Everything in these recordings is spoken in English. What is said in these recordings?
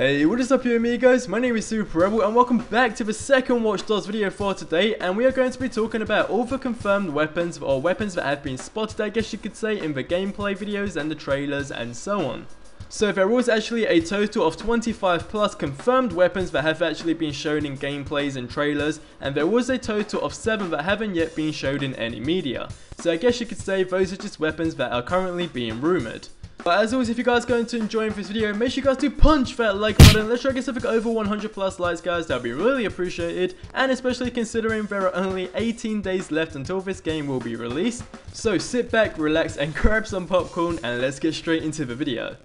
Hey, what is up you amigos? My name is Super Rebel and welcome back to the second Watch Dogs video for today and we are going to be talking about all the confirmed weapons or weapons that have been spotted I guess you could say in the gameplay videos and the trailers and so on. So there was actually a total of 25 plus confirmed weapons that have actually been shown in gameplays and trailers and there was a total of 7 that haven't yet been showed in any media. So I guess you could say those are just weapons that are currently being rumoured. But as always, if you guys are going to enjoy this video, make sure you guys do punch that like button. Let's try to get something over 100 plus likes, guys. That would be really appreciated. And especially considering there are only 18 days left until this game will be released. So sit back, relax, and grab some popcorn, and let's get straight into the video.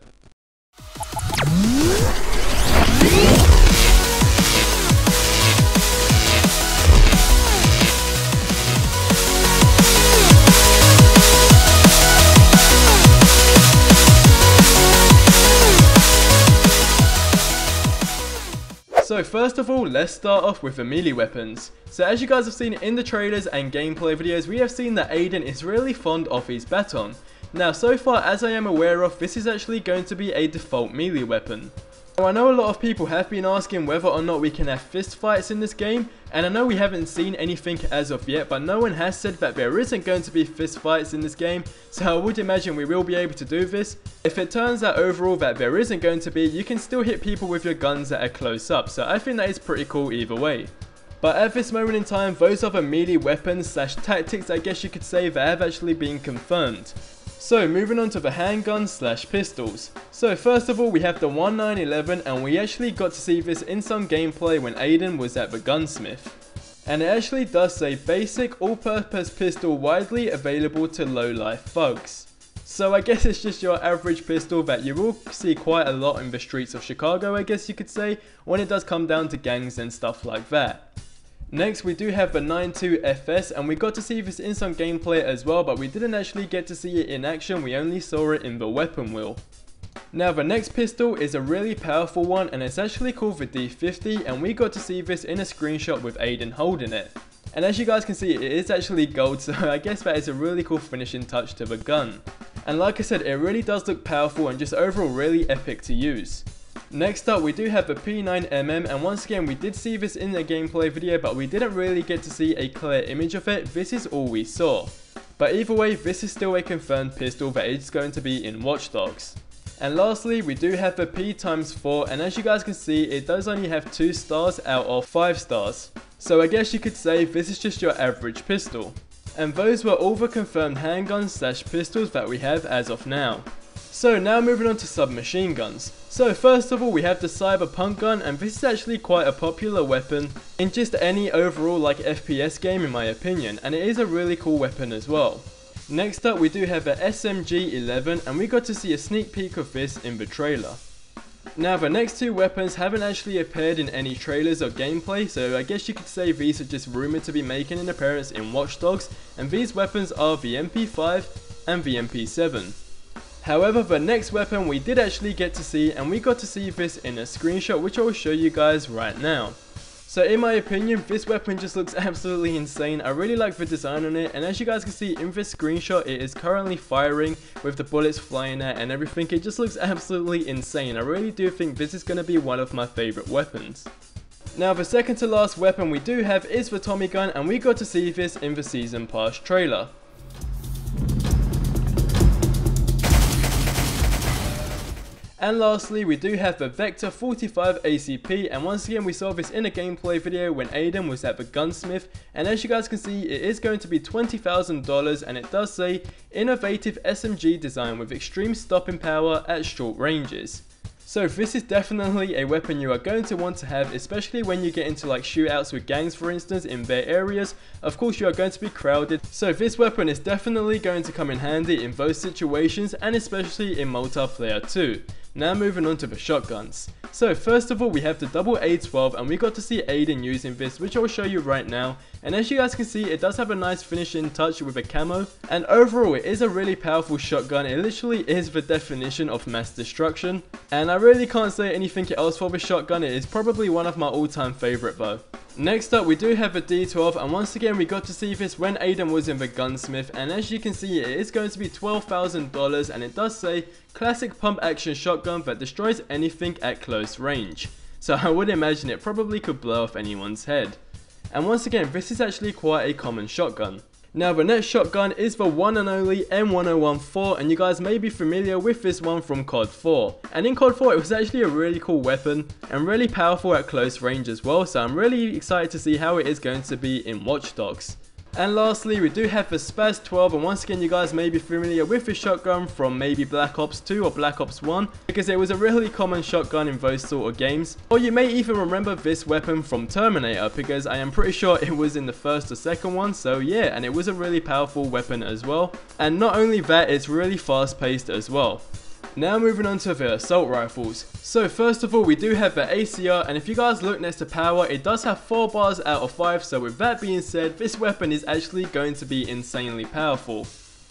So first of all, let's start off with the melee weapons. So as you guys have seen in the trailers and gameplay videos, we have seen that Aiden is really fond of his baton. Now so far as I am aware of, this is actually going to be a default melee weapon. Now I know a lot of people have been asking whether or not we can have fist fights in this game, and I know we haven't seen anything as of yet, but no one has said that there isn't going to be fist fights in this game, so I would imagine we will be able to do this. If it turns out overall that there isn't going to be, you can still hit people with your guns that are close up, so I think that is pretty cool either way. But at this moment in time, those are the melee weapons slash tactics I guess you could say that have actually been confirmed. So moving on to the handguns slash pistols. So first of all we have the 1911 and we actually got to see this in some gameplay when Aiden was at the gunsmith. And it actually does say basic all-purpose pistol widely available to low-life thugs. So I guess it's just your average pistol that you will see quite a lot in the streets of Chicago I guess you could say when it does come down to gangs and stuff like that. Next we do have the 92FS and we got to see this in some gameplay as well but we didn't actually get to see it in action, we only saw it in the weapon wheel. Now the next pistol is a really powerful one and it's actually called the D50 and we got to see this in a screenshot with Aiden holding it. And as you guys can see it is actually gold so I guess that is a really cool finishing touch to the gun. And like I said it really does look powerful and just overall really epic to use. Next up we do have the P9mm and once again we did see this in the gameplay video but we didn't really get to see a clear image of it, this is all we saw. But either way this is still a confirmed pistol that is going to be in Watch Dogs. And lastly we do have the P times 4 and as you guys can see it does only have 2 stars out of 5 stars. So I guess you could say this is just your average pistol. And those were all the confirmed handguns slash pistols that we have as of now. So now moving on to submachine guns. So first of all we have the Cyberpunk gun and this is actually quite a popular weapon in just any overall like FPS game in my opinion and it is a really cool weapon as well. Next up we do have the SMG-11 and we got to see a sneak peek of this in the trailer. Now the next two weapons haven't actually appeared in any trailers or gameplay so I guess you could say these are just rumoured to be making an appearance in Watch Dogs and these weapons are the MP5 and the MP7. However, the next weapon we did actually get to see and we got to see this in a screenshot which I will show you guys right now. So in my opinion, this weapon just looks absolutely insane. I really like the design on it and as you guys can see in this screenshot, it is currently firing with the bullets flying out and everything. It just looks absolutely insane. I really do think this is going to be one of my favorite weapons. Now the second to last weapon we do have is the Tommy gun and we got to see this in the season pass trailer. And lastly, we do have the Vector 45 ACP, and once again we saw this in a gameplay video when Aiden was at the gunsmith, and as you guys can see, it is going to be $20,000, and it does say, innovative SMG design with extreme stopping power at short ranges. So this is definitely a weapon you are going to want to have, especially when you get into like shootouts with gangs for instance in their areas. Of course you are going to be crowded, so this weapon is definitely going to come in handy in those situations and especially in multiplayer too. Now moving on to the shotguns. So first of all we have the double A12 and we got to see Aiden using this which I will show you right now. And as you guys can see it does have a nice finishing touch with a camo. And overall it is a really powerful shotgun. It literally is the definition of mass destruction. And I really can't say anything else for the shotgun. It is probably one of my all time favourite though. Next up we do have a D12 and once again we got to see this when Aiden was in the gunsmith. And as you can see it is going to be $12,000 and it does say classic pump action shotgun that destroys anything at close close range. So I would imagine it probably could blow off anyone's head. And once again, this is actually quite a common shotgun. Now the next shotgun is the one and only M1014 and you guys may be familiar with this one from COD 4. And in COD 4 it was actually a really cool weapon and really powerful at close range as well so I'm really excited to see how it is going to be in Watch Dogs. And lastly, we do have the SPAS 12, and once again, you guys may be familiar with this shotgun from maybe Black Ops 2 or Black Ops 1, because it was a really common shotgun in those sort of games. Or you may even remember this weapon from Terminator, because I am pretty sure it was in the first or second one, so yeah, and it was a really powerful weapon as well. And not only that, it's really fast paced as well. Now moving on to the assault rifles. So first of all we do have the ACR and if you guys look next to power it does have 4 bars out of 5 so with that being said this weapon is actually going to be insanely powerful.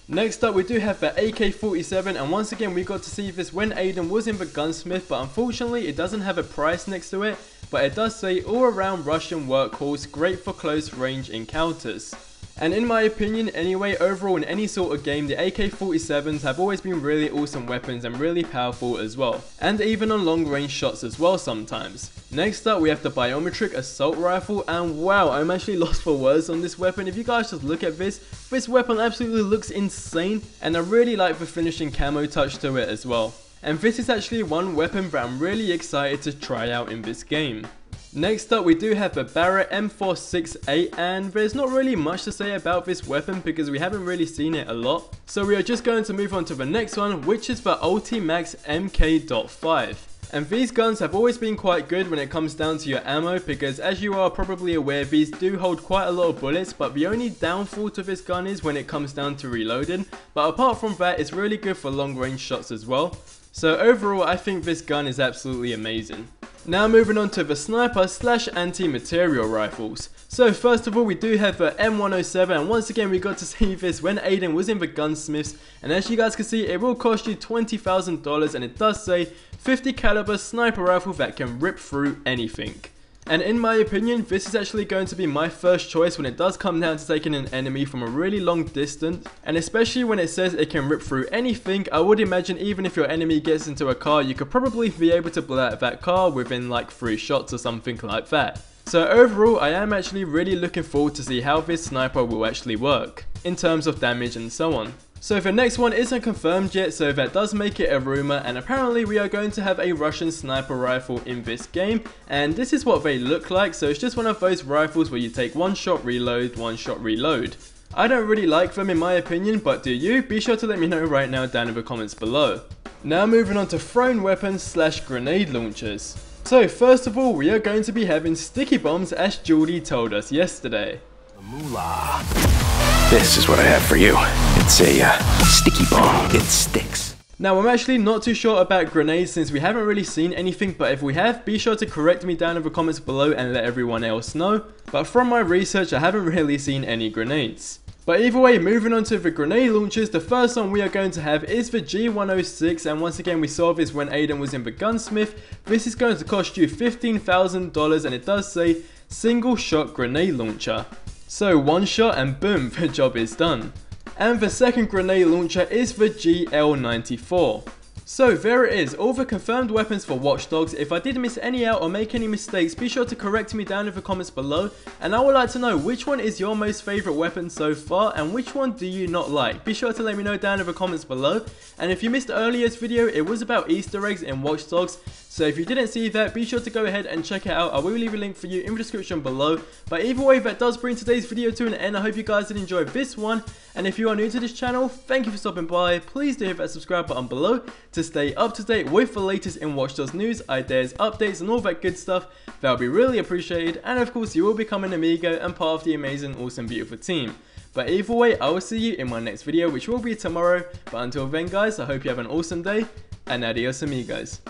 Next up we do have the AK-47 and once again we got to see this when Aiden was in the gunsmith but unfortunately it doesn't have a price next to it but it does say all around Russian workhorse great for close range encounters. And in my opinion, anyway, overall in any sort of game, the AK-47s have always been really awesome weapons and really powerful as well. And even on long range shots as well sometimes. Next up, we have the Biometric Assault Rifle, and wow, I'm actually lost for words on this weapon. If you guys just look at this, this weapon absolutely looks insane, and I really like the finishing camo touch to it as well. And this is actually one weapon that I'm really excited to try out in this game. Next up we do have the Barrett M468 and there's not really much to say about this weapon because we haven't really seen it a lot. So we are just going to move on to the next one which is the Ultimax MK.5. And these guns have always been quite good when it comes down to your ammo because as you are probably aware these do hold quite a lot of bullets but the only downfall to this gun is when it comes down to reloading but apart from that it's really good for long range shots as well. So overall I think this gun is absolutely amazing. Now moving on to the sniper slash anti-material rifles. So first of all we do have the M107 and once again we got to see this when Aiden was in the gunsmiths and as you guys can see it will cost you $20,000 and it does say 50 caliber sniper rifle that can rip through anything. And in my opinion, this is actually going to be my first choice when it does come down to taking an enemy from a really long distance. And especially when it says it can rip through anything, I would imagine even if your enemy gets into a car, you could probably be able to blow out that car within like 3 shots or something like that. So overall, I am actually really looking forward to see how this sniper will actually work, in terms of damage and so on. So the next one isn't confirmed yet, so that does make it a rumor, and apparently we are going to have a Russian sniper rifle in this game, and this is what they look like, so it's just one of those rifles where you take one shot reload, one shot reload. I don't really like them in my opinion, but do you? Be sure to let me know right now down in the comments below. Now moving on to thrown weapons slash grenade launchers. So first of all, we are going to be having sticky bombs as Julie told us yesterday. Moolah. This is what I have for you. It's a uh, sticky bomb. It sticks. Now I'm actually not too sure about grenades since we haven't really seen anything but if we have be sure to correct me down in the comments below and let everyone else know. But from my research I haven't really seen any grenades. But either way, moving on to the grenade launchers, the first one we are going to have is the G106 and once again we saw this when Aiden was in the gunsmith. This is going to cost you $15,000 and it does say single shot grenade launcher. So one shot and boom, the job is done. And the second grenade launcher is the GL94. So there it is, all the confirmed weapons for Watch Dogs. If I did miss any out or make any mistakes, be sure to correct me down in the comments below. And I would like to know which one is your most favourite weapon so far and which one do you not like. Be sure to let me know down in the comments below. And if you missed earlier's video, it was about Easter eggs in Watch Dogs. So if you didn't see that, be sure to go ahead and check it out. I will leave a link for you in the description below. But either way, that does bring today's video to an end. I hope you guys did enjoy this one. And if you are new to this channel, thank you for stopping by. Please do hit that subscribe button below to stay up to date with the latest in Watch Dogs news, ideas, updates, and all that good stuff. That will be really appreciated. And of course, you will become an amigo and part of the amazing, awesome, beautiful team. But either way, I will see you in my next video, which will be tomorrow. But until then, guys, I hope you have an awesome day, and adios amigos.